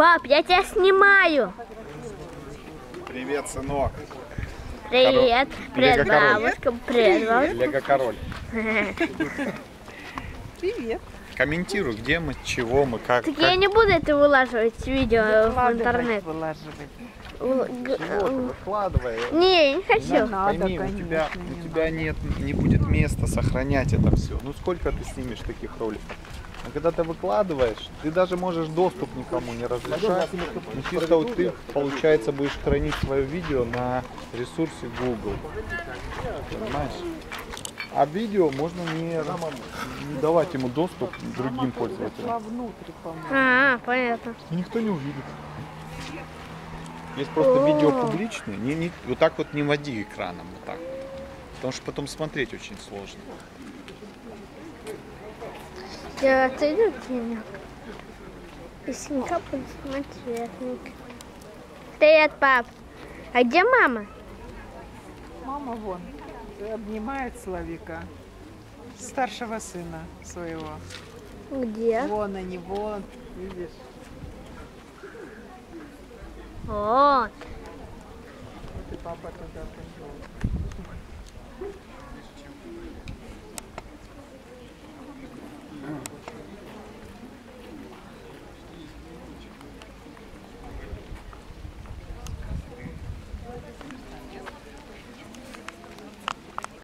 Пап, я тебя снимаю. Привет, сынок. Привет. Привет, бабушка. Привет, бабушка. Лего Король. Привет. Комментируй, где мы, чего мы, как. Так как. я не буду это вылаживать видео в интернет. Вылаживать. У- ты выкладывай? Не, я не Не хочу. надо, Пойми, у конечно, тебя, не у тебя нет, не будет места сохранять это все. Ну сколько ты снимешь таких роликов? А когда ты выкладываешь, ты даже можешь доступ никому не разрешать. Ну, чисто вот ты, получается, будешь хранить свое видео на ресурсе Google. Понимаешь? А видео можно не, не давать ему доступ другим пользователям. А, понятно. И никто не увидит. Есть просто видео публичные, не, не, вот так вот не води экраном, вот так. Потому что потом смотреть очень сложно. Я отойду денег. И синька будет смотреть. Привет, пап. А где мама? Мама вон обнимает Славика, старшего сына своего. Где? Вон они, вон, видишь? О, Вот и папа туда пошел.